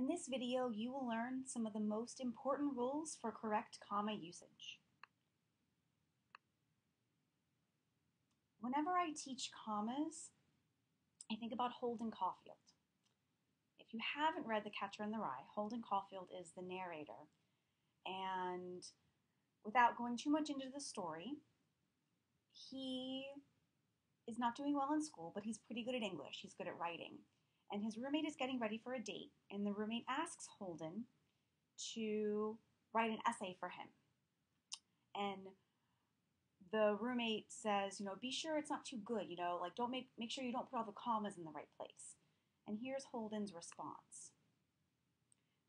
In this video, you will learn some of the most important rules for correct comma usage. Whenever I teach commas, I think about Holden Caulfield. If you haven't read The Catcher in the Rye, Holden Caulfield is the narrator. And without going too much into the story, he is not doing well in school, but he's pretty good at English. He's good at writing and his roommate is getting ready for a date, and the roommate asks Holden to write an essay for him. And the roommate says, you know, be sure it's not too good, you know, like don't make make sure you don't put all the commas in the right place. And here's Holden's response.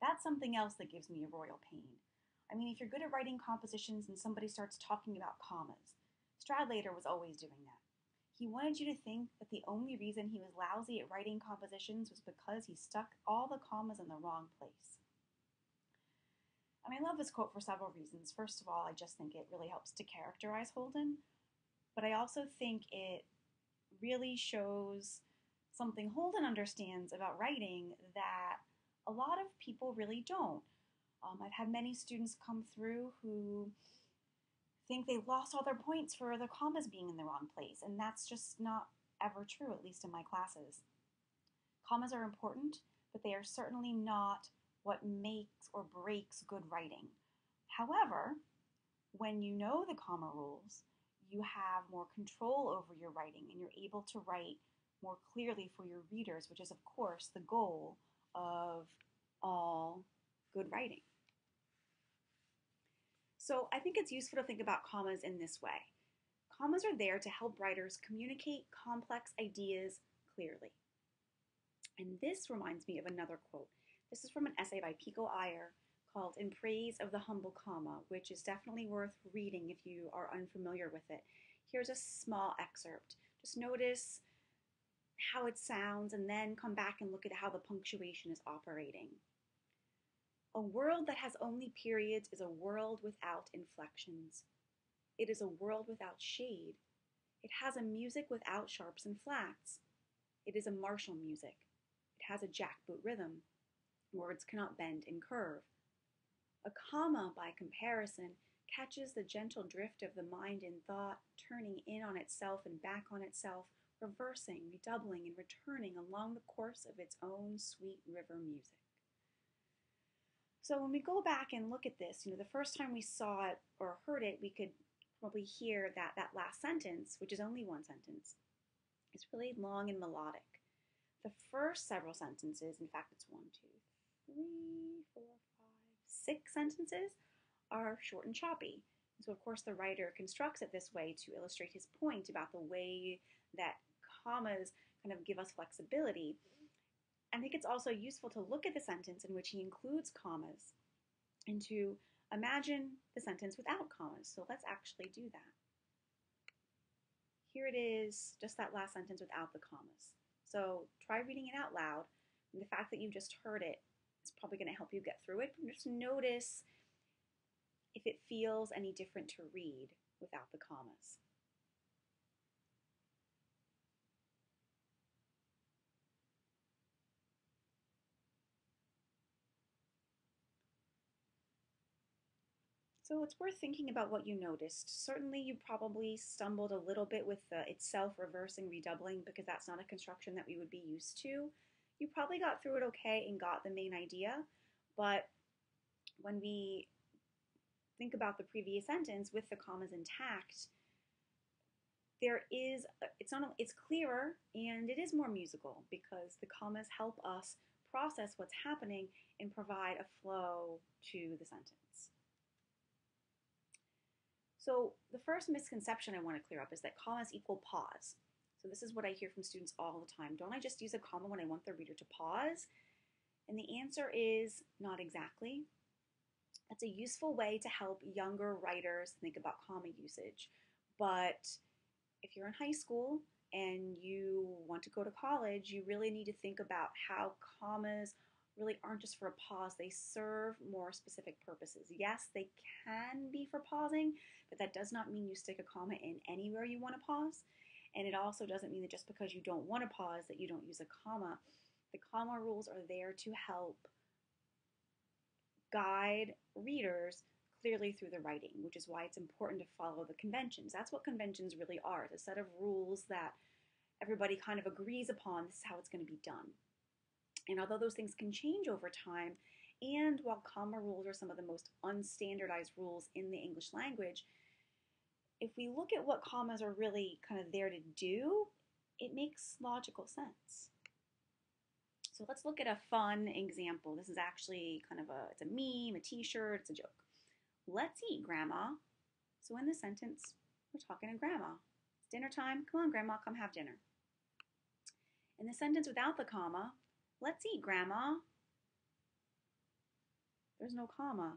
That's something else that gives me a royal pain. I mean, if you're good at writing compositions and somebody starts talking about commas, Stradlater was always doing that. He wanted you to think that the only reason he was lousy at writing compositions was because he stuck all the commas in the wrong place. I mean, I love this quote for several reasons. First of all, I just think it really helps to characterize Holden, but I also think it really shows something Holden understands about writing that a lot of people really don't. Um, I've had many students come through who think they lost all their points for the commas being in the wrong place, and that's just not ever true, at least in my classes. Commas are important, but they are certainly not what makes or breaks good writing. However, when you know the comma rules, you have more control over your writing and you're able to write more clearly for your readers, which is, of course, the goal of all good writing. So I think it's useful to think about commas in this way. Commas are there to help writers communicate complex ideas clearly. And this reminds me of another quote. This is from an essay by Pico Iyer called In Praise of the Humble Comma, which is definitely worth reading if you are unfamiliar with it. Here's a small excerpt. Just notice how it sounds and then come back and look at how the punctuation is operating. A world that has only periods is a world without inflections. It is a world without shade. It has a music without sharps and flats. It is a martial music. It has a jackboot rhythm. Words cannot bend and curve. A comma, by comparison, catches the gentle drift of the mind in thought, turning in on itself and back on itself, reversing, redoubling, and returning along the course of its own sweet river music. So when we go back and look at this, you know, the first time we saw it or heard it, we could probably hear that that last sentence, which is only one sentence, is really long and melodic. The first several sentences, in fact, it's one, two, three, four, five, six sentences, are short and choppy. So, of course, the writer constructs it this way to illustrate his point about the way that commas kind of give us flexibility I think it's also useful to look at the sentence in which he includes commas and to imagine the sentence without commas. So let's actually do that. Here it is, just that last sentence without the commas. So try reading it out loud. And the fact that you just heard it is probably going to help you get through it. Just notice if it feels any different to read without the commas. So it's worth thinking about what you noticed. Certainly you probably stumbled a little bit with the itself reversing redoubling because that's not a construction that we would be used to. You probably got through it okay and got the main idea, but when we think about the previous sentence with the commas intact, there is uh, it's not it's clearer and it is more musical because the commas help us process what's happening and provide a flow to the sentence. So the first misconception I want to clear up is that commas equal pause. So this is what I hear from students all the time. Don't I just use a comma when I want the reader to pause? And the answer is not exactly. That's a useful way to help younger writers think about comma usage. But if you're in high school and you want to go to college, you really need to think about how commas really aren't just for a pause, they serve more specific purposes. Yes, they can be for pausing, but that does not mean you stick a comma in anywhere you want to pause. And it also doesn't mean that just because you don't want to pause that you don't use a comma. The comma rules are there to help guide readers clearly through the writing, which is why it's important to follow the conventions. That's what conventions really are. It's a set of rules that everybody kind of agrees upon. This is how it's going to be done. And although those things can change over time, and while comma rules are some of the most unstandardized rules in the English language, if we look at what commas are really kind of there to do, it makes logical sense. So let's look at a fun example. This is actually kind of a, it's a meme, a t-shirt, it's a joke. Let's eat, Grandma. So in the sentence, we're talking to Grandma. It's dinner time. Come on, Grandma, come have dinner. In the sentence without the comma, let's eat, Grandma. There's no comma,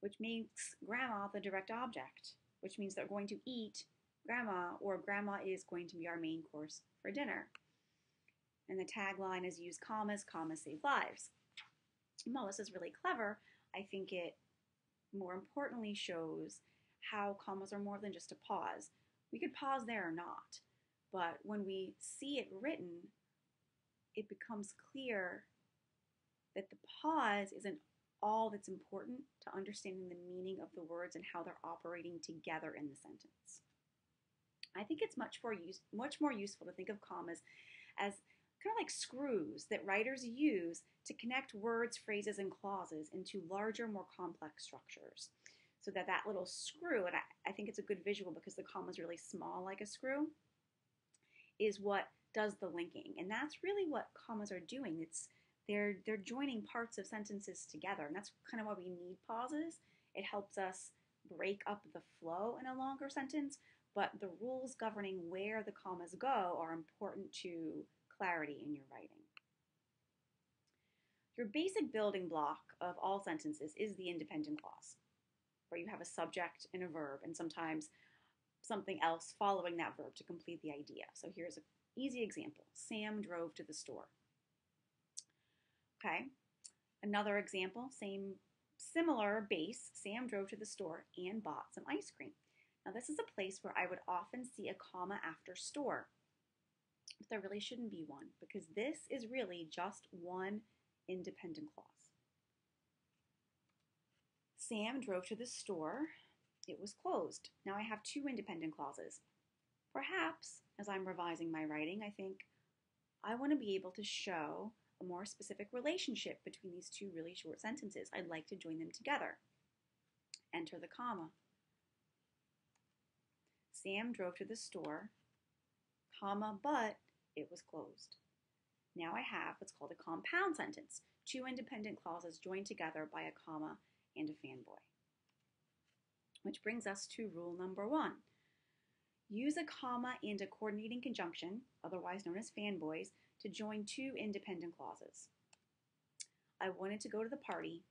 which makes Grandma the direct object, which means they're going to eat Grandma, or Grandma is going to be our main course for dinner. And the tagline is use commas, commas save lives. While this is really clever, I think it more importantly shows how commas are more than just a pause. We could pause there or not, but when we see it written, it becomes clear that the pause isn't all that's important to understanding the meaning of the words and how they're operating together in the sentence. I think it's much more use, much more useful to think of commas as kind of like screws that writers use to connect words, phrases, and clauses into larger, more complex structures. So that that little screw, and I, I think it's a good visual because the comma is really small like a screw, is what does the linking. And that's really what commas are doing. It's they're they're joining parts of sentences together. And that's kind of why we need pauses. It helps us break up the flow in a longer sentence, but the rules governing where the commas go are important to clarity in your writing. Your basic building block of all sentences is the independent clause, where you have a subject and a verb, and sometimes something else following that verb to complete the idea. So here's an easy example. Sam drove to the store. Okay, another example, same similar base, Sam drove to the store and bought some ice cream. Now this is a place where I would often see a comma after store but there really shouldn't be one because this is really just one independent clause. Sam drove to the store. It was closed. Now I have two independent clauses. Perhaps, as I'm revising my writing, I think I want to be able to show a more specific relationship between these two really short sentences. I'd like to join them together. Enter the comma. Sam drove to the store, comma, but it was closed. Now I have what's called a compound sentence, two independent clauses joined together by a comma and a fanboy. Which brings us to rule number one. Use a comma and a coordinating conjunction, otherwise known as fanboys, to join two independent clauses. I wanted to go to the party.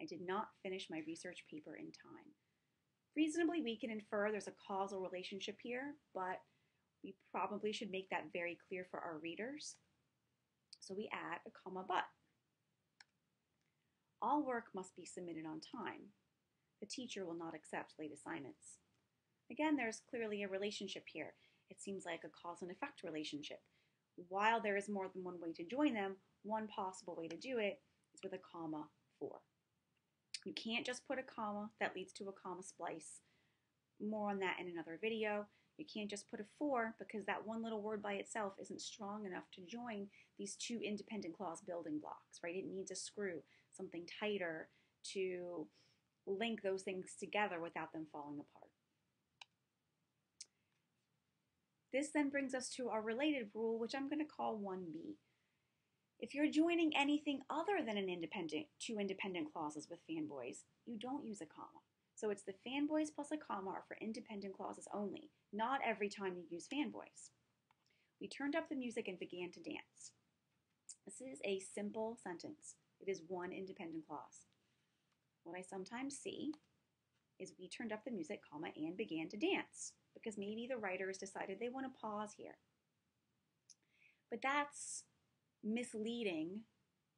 I did not finish my research paper in time. Reasonably, we can infer there's a causal relationship here, but we probably should make that very clear for our readers. So we add a comma but. All work must be submitted on time. The teacher will not accept late assignments. Again, there's clearly a relationship here. It seems like a cause and effect relationship. While there is more than one way to join them, one possible way to do it is with a comma for. You can't just put a comma that leads to a comma splice. More on that in another video. You can't just put a for because that one little word by itself isn't strong enough to join these two independent clause building blocks, right? It needs a screw, something tighter to link those things together without them falling apart. This then brings us to our related rule, which I'm going to call 1b. If you're joining anything other than an independent, two independent clauses with fanboys, you don't use a comma. So it's the fanboys plus a comma are for independent clauses only, not every time you use fanboys. We turned up the music and began to dance. This is a simple sentence. It is one independent clause. What I sometimes see is we turned up the music, comma, and began to dance because maybe the writers decided they want to pause here. But that's misleading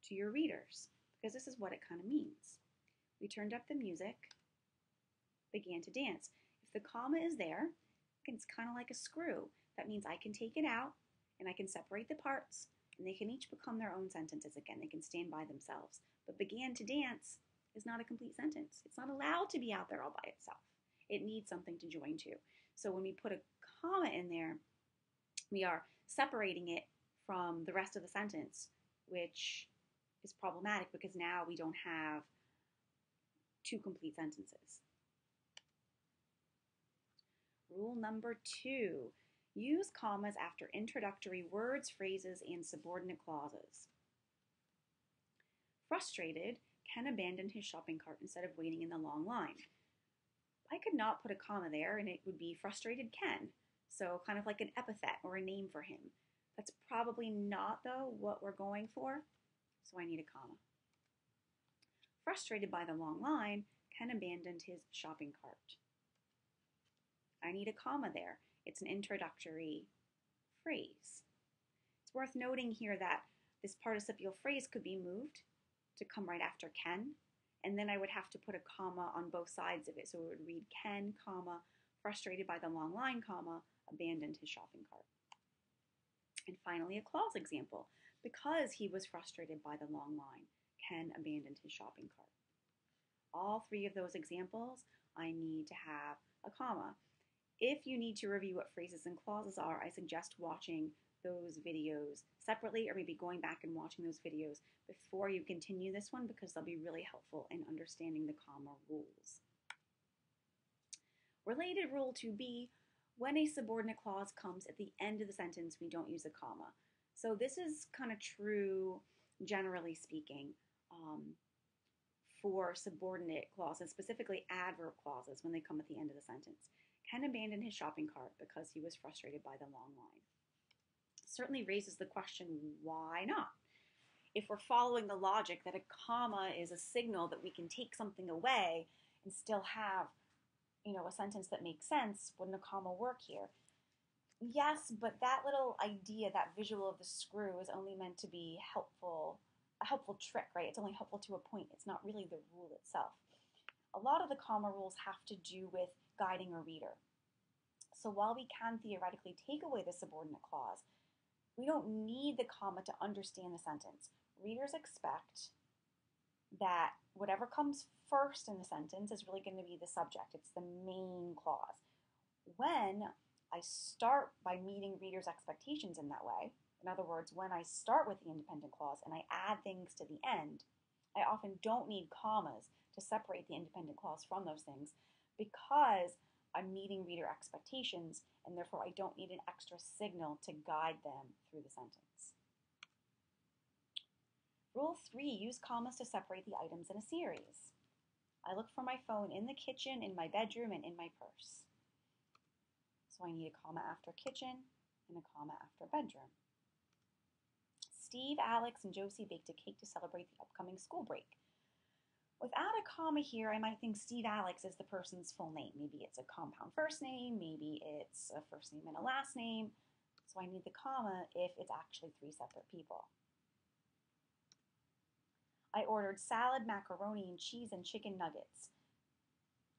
to your readers because this is what it kind of means. We turned up the music, began to dance. If the comma is there, it's kind of like a screw. That means I can take it out and I can separate the parts and they can each become their own sentences again. They can stand by themselves. But began to dance is not a complete sentence. It's not allowed to be out there all by itself. It needs something to join to. So when we put a comma in there, we are separating it from the rest of the sentence, which is problematic because now we don't have two complete sentences. Rule number two, use commas after introductory words, phrases, and subordinate clauses. Frustrated, Ken abandoned his shopping cart instead of waiting in the long line. I could not put a comma there and it would be frustrated Ken. So kind of like an epithet or a name for him. That's probably not, though, what we're going for. So I need a comma. Frustrated by the long line, Ken abandoned his shopping cart. I need a comma there. It's an introductory phrase. It's worth noting here that this participial phrase could be moved to come right after Ken, and then I would have to put a comma on both sides of it. So it would read Ken, comma, frustrated by the long line, comma, abandoned his shopping cart. And finally, a clause example. Because he was frustrated by the long line, Ken abandoned his shopping cart. All three of those examples, I need to have a comma. If you need to review what phrases and clauses are, I suggest watching those videos separately or maybe going back and watching those videos before you continue this one because they'll be really helpful in understanding the comma rules. Related rule 2b, when a subordinate clause comes at the end of the sentence, we don't use a comma. So this is kind of true, generally speaking, um, for subordinate clauses, specifically adverb clauses when they come at the end of the sentence. Ken abandoned his shopping cart because he was frustrated by the long line. Certainly raises the question, why not? If we're following the logic that a comma is a signal that we can take something away and still have you know, a sentence that makes sense, wouldn't a comma work here? Yes, but that little idea, that visual of the screw is only meant to be helpful, a helpful trick, right? It's only helpful to a point. It's not really the rule itself. A lot of the comma rules have to do with guiding a reader. So while we can theoretically take away the subordinate clause, we don't need the comma to understand the sentence. Readers expect that whatever comes first in the sentence is really going to be the subject. It's the main clause. When I start by meeting readers' expectations in that way, in other words, when I start with the independent clause and I add things to the end, I often don't need commas to separate the independent clause from those things because I'm meeting reader expectations and therefore I don't need an extra signal to guide them through the sentence. Rule 3, use commas to separate the items in a series. I look for my phone in the kitchen, in my bedroom, and in my purse. So I need a comma after kitchen and a comma after bedroom. Steve, Alex, and Josie baked a cake to celebrate the upcoming school break. Without a comma here, I might think Steve Alex is the person's full name. Maybe it's a compound first name, maybe it's a first name and a last name. So I need the comma if it's actually three separate people. I ordered salad, macaroni, and cheese and chicken nuggets.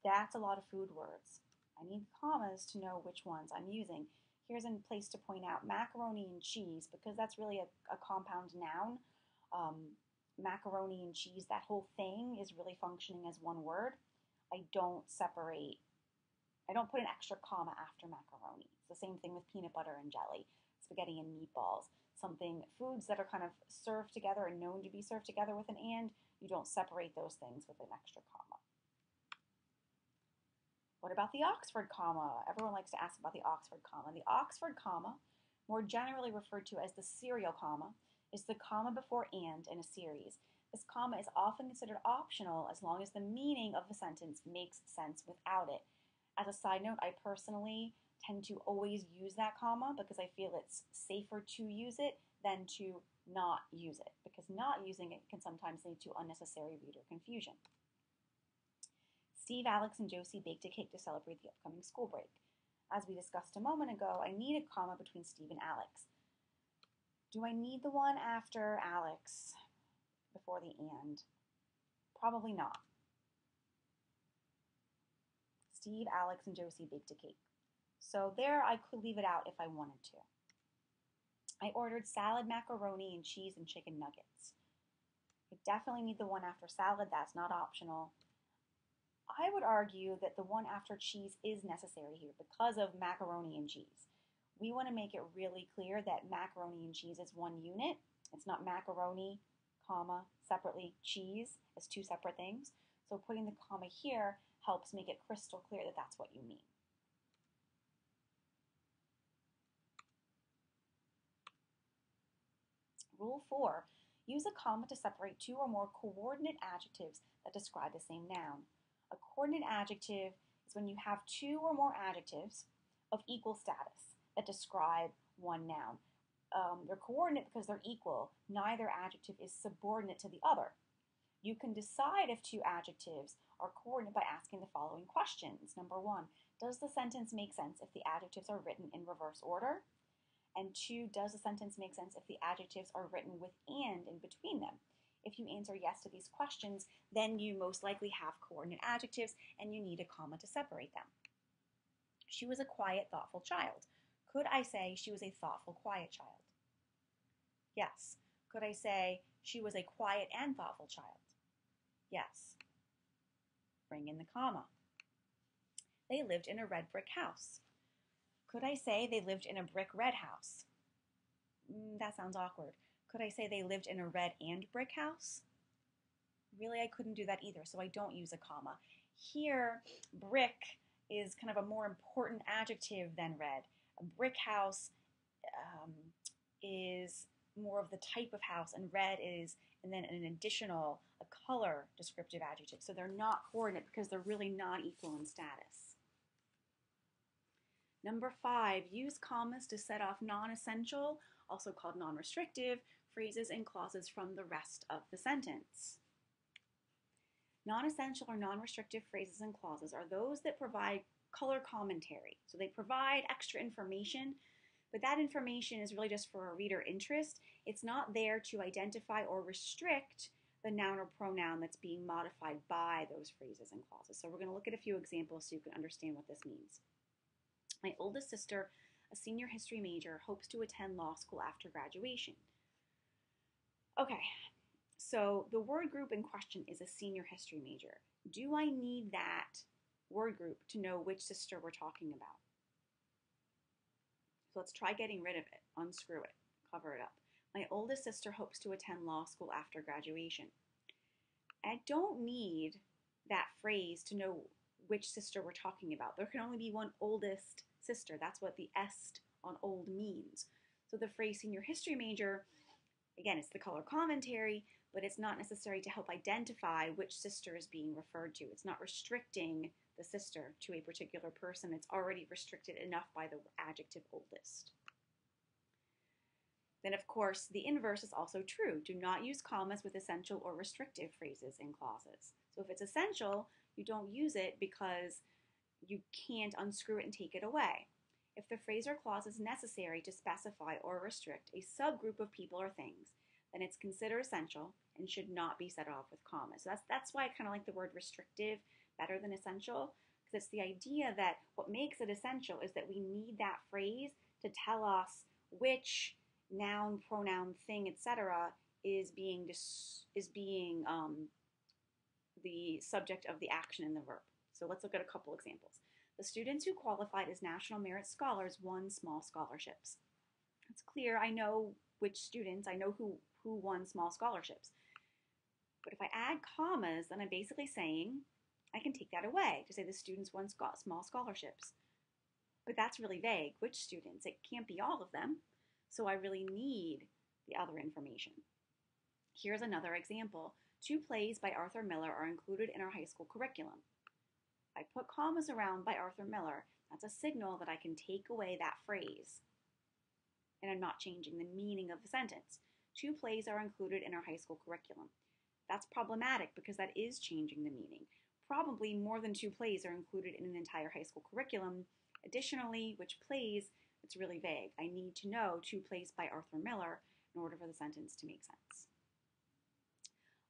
That's a lot of food words. I need commas to know which ones I'm using. Here's a place to point out macaroni and cheese because that's really a, a compound noun. Um, macaroni and cheese, that whole thing is really functioning as one word. I don't separate, I don't put an extra comma after macaroni. It's the same thing with peanut butter and jelly, spaghetti and meatballs something, foods that are kind of served together and known to be served together with an and, you don't separate those things with an extra comma. What about the Oxford comma? Everyone likes to ask about the Oxford comma. The Oxford comma, more generally referred to as the serial comma, is the comma before and in a series. This comma is often considered optional as long as the meaning of the sentence makes sense without it. As a side note, I personally tend to always use that comma because I feel it's safer to use it than to not use it because not using it can sometimes lead to unnecessary reader confusion. Steve, Alex, and Josie baked a cake to celebrate the upcoming school break. As we discussed a moment ago, I need a comma between Steve and Alex. Do I need the one after Alex before the and? Probably not. Steve, Alex, and Josie baked a cake. So there I could leave it out if I wanted to. I ordered salad, macaroni, and cheese and chicken nuggets. I definitely need the one after salad. That's not optional. I would argue that the one after cheese is necessary here because of macaroni and cheese. We want to make it really clear that macaroni and cheese is one unit. It's not macaroni, comma, separately cheese as two separate things. So putting the comma here helps make it crystal clear that that's what you mean. Rule 4. Use a comma to separate two or more coordinate adjectives that describe the same noun. A coordinate adjective is when you have two or more adjectives of equal status that describe one noun. Um, they're coordinate because they're equal. Neither adjective is subordinate to the other. You can decide if two adjectives are coordinate by asking the following questions. Number one, does the sentence make sense if the adjectives are written in reverse order? And two, does the sentence make sense if the adjectives are written with and in between them? If you answer yes to these questions, then you most likely have coordinate adjectives and you need a comma to separate them. She was a quiet, thoughtful child. Could I say she was a thoughtful, quiet child? Yes. Could I say she was a quiet and thoughtful child? Yes. Bring in the comma. They lived in a red brick house. Could I say they lived in a brick red house? Mm, that sounds awkward. Could I say they lived in a red and brick house? Really, I couldn't do that either, so I don't use a comma. Here, brick is kind of a more important adjective than red. Brick house um, is more of the type of house, and red is, and then an additional, a color descriptive adjective. So they're not coordinate because they're really not equal in status. Number five, use commas to set off non-essential, also called non-restrictive, phrases and clauses from the rest of the sentence. Non-essential or non-restrictive phrases and clauses are those that provide color commentary. So they provide extra information, but that information is really just for a reader interest. It's not there to identify or restrict the noun or pronoun that's being modified by those phrases and clauses. So we're going to look at a few examples so you can understand what this means. My oldest sister, a senior history major, hopes to attend law school after graduation. Okay, so the word group in question is a senior history major. Do I need that word group to know which sister we're talking about? So let's try getting rid of it, unscrew it, cover it up. My oldest sister hopes to attend law school after graduation. I don't need that phrase to know which sister we're talking about. There can only be one oldest sister. That's what the est on old means. So the phrase senior history major, again, it's the color commentary, but it's not necessary to help identify which sister is being referred to. It's not restricting the sister to a particular person. It's already restricted enough by the adjective oldest. Then, of course, the inverse is also true. Do not use commas with essential or restrictive phrases in clauses. So if it's essential, you don't use it because you can't unscrew it and take it away. If the phrase or clause is necessary to specify or restrict a subgroup of people or things, then it's considered essential and should not be set off with commas. So that's, that's why I kind of like the word restrictive better than essential, because it's the idea that what makes it essential is that we need that phrase to tell us which noun, pronoun, thing, etc., is being dis- is being um, the subject of the action in the verb. So let's look at a couple examples. The students who qualified as National Merit Scholars won small scholarships. It's clear, I know which students, I know who, who won small scholarships. But if I add commas, then I'm basically saying I can take that away to say the students won small scholarships. But that's really vague. Which students? It can't be all of them. So I really need the other information. Here's another example. Two plays by Arthur Miller are included in our high school curriculum. I put commas around by Arthur Miller, that's a signal that I can take away that phrase. And I'm not changing the meaning of the sentence. Two plays are included in our high school curriculum. That's problematic because that is changing the meaning. Probably more than two plays are included in an entire high school curriculum. Additionally, which plays, it's really vague. I need to know two plays by Arthur Miller in order for the sentence to make sense.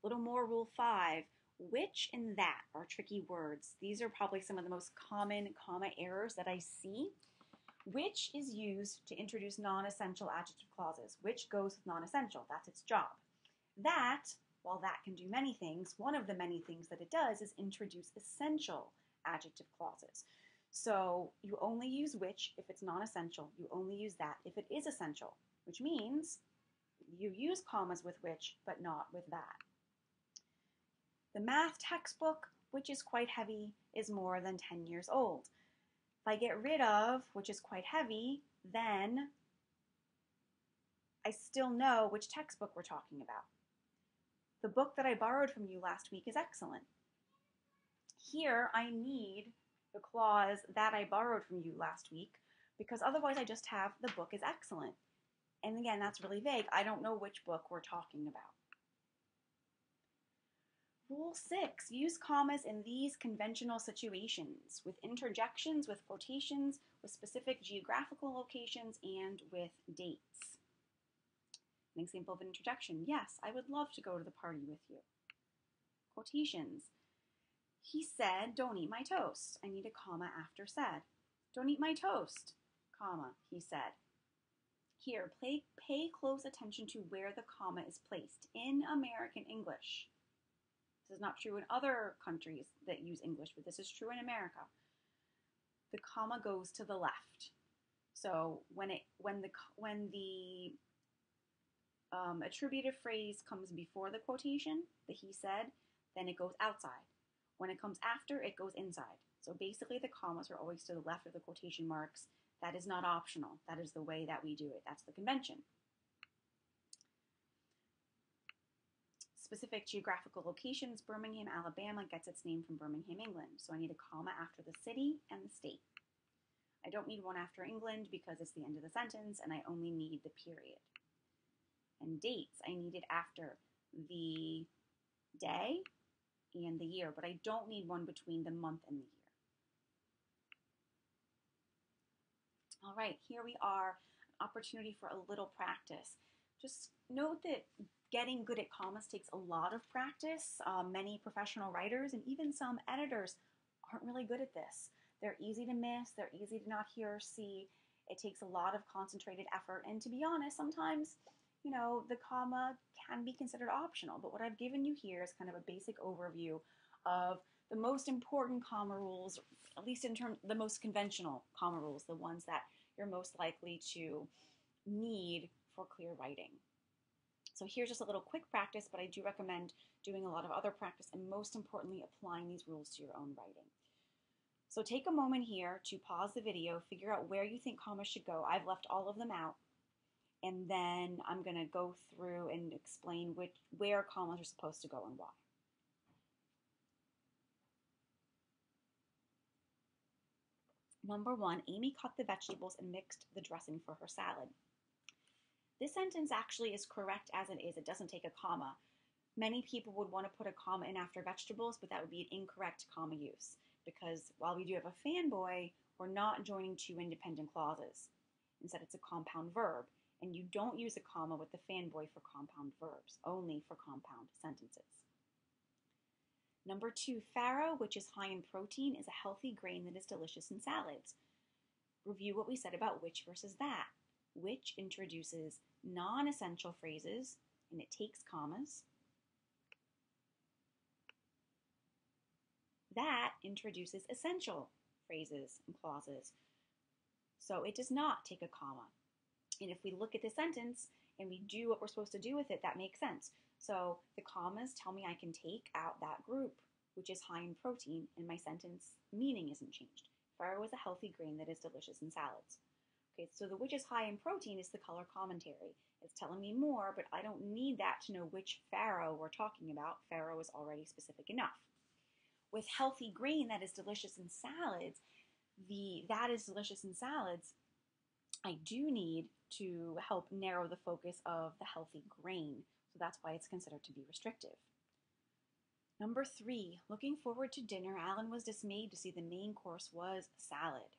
A little more Rule 5 which and that are tricky words. These are probably some of the most common comma errors that I see. Which is used to introduce non-essential adjective clauses. Which goes with non-essential. That's its job. That while that can do many things, one of the many things that it does is introduce essential adjective clauses. So you only use which if it's non essential. You only use that if it is essential, which means you use commas with which, but not with that. The math textbook, which is quite heavy, is more than 10 years old. If I get rid of, which is quite heavy, then I still know which textbook we're talking about. The book that I borrowed from you last week is excellent. Here, I need the clause that I borrowed from you last week because otherwise I just have the book is excellent. And again, that's really vague. I don't know which book we're talking about. Rule six, use commas in these conventional situations with interjections, with quotations, with specific geographical locations, and with dates. An example of an interjection, yes, I would love to go to the party with you. Quotations, he said, don't eat my toast. I need a comma after said. Don't eat my toast, comma, he said. Here, pay, pay close attention to where the comma is placed in American English. This is not true in other countries that use English, but this is true in America. The comma goes to the left. So when it when the when the um, attributive phrase comes before the quotation, the he said, then it goes outside. When it comes after, it goes inside. So basically, the commas are always to the left of the quotation marks that is not optional. That is the way that we do it. That's the convention. Specific geographical locations, Birmingham, Alabama gets its name from Birmingham, England. So I need a comma after the city and the state. I don't need one after England because it's the end of the sentence and I only need the period. And dates, I need it after the day and the year, but I don't need one between the month and the year. All right, here we are, opportunity for a little practice. Just note that getting good at commas takes a lot of practice. Um, many professional writers and even some editors aren't really good at this. They're easy to miss, they're easy to not hear or see. It takes a lot of concentrated effort, and to be honest, sometimes, you know, the comma can be considered optional. But what I've given you here is kind of a basic overview of the most important comma rules, at least in terms the most conventional comma rules, the ones that you're most likely to need for clear writing. So here's just a little quick practice, but I do recommend doing a lot of other practice and most importantly, applying these rules to your own writing. So take a moment here to pause the video, figure out where you think commas should go. I've left all of them out. And then I'm going to go through and explain which, where commas are supposed to go and why. Number one, Amy cut the vegetables and mixed the dressing for her salad. This sentence actually is correct as it is. It doesn't take a comma. Many people would want to put a comma in after vegetables, but that would be an incorrect comma use because while we do have a fanboy, we're not joining two independent clauses. Instead, it's a compound verb, and you don't use a comma with the fanboy for compound verbs, only for compound sentences. Number two, farro, which is high in protein, is a healthy grain that is delicious in salads. Review what we said about which versus that. Which introduces non essential phrases and it takes commas. That introduces essential phrases and clauses. So it does not take a comma. And if we look at the sentence and we do what we're supposed to do with it, that makes sense. So the commas tell me I can take out that group, which is high in protein, and my sentence meaning isn't changed. Farro is a healthy grain that is delicious in salads. Okay, so the which is high in protein is the color commentary. It's telling me more, but I don't need that to know which farro we're talking about. Farro is already specific enough. With healthy grain that is delicious in salads, the that is delicious in salads, I do need to help narrow the focus of the healthy grain. So that's why it's considered to be restrictive. Number three, looking forward to dinner, Alan was dismayed to see the main course was salad.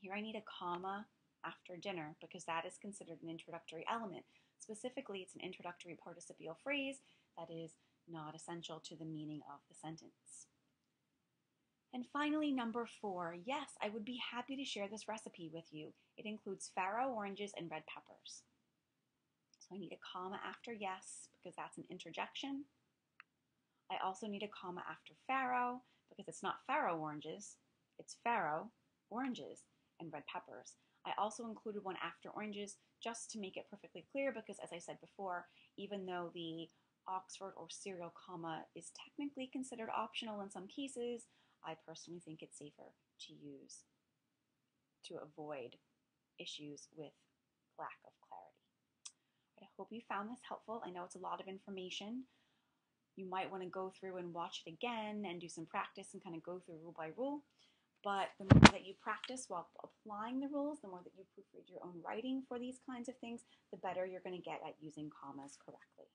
Here I need a comma after dinner because that is considered an introductory element. Specifically, it's an introductory participial phrase that is not essential to the meaning of the sentence. And finally, number four, yes, I would be happy to share this recipe with you. It includes farro oranges and red peppers. So I need a comma after yes because that's an interjection. I also need a comma after farro because it's not farro oranges, it's farro oranges and red peppers. I also included one after oranges just to make it perfectly clear because as I said before, even though the Oxford or serial comma is technically considered optional in some cases, I personally think it's safer to use to avoid issues with lack of clarity. I hope you found this helpful. I know it's a lot of information. You might want to go through and watch it again and do some practice and kind of go through rule by rule. But the more that you practice while applying the rules, the more that you proofread your own writing for these kinds of things, the better you're going to get at using commas correctly.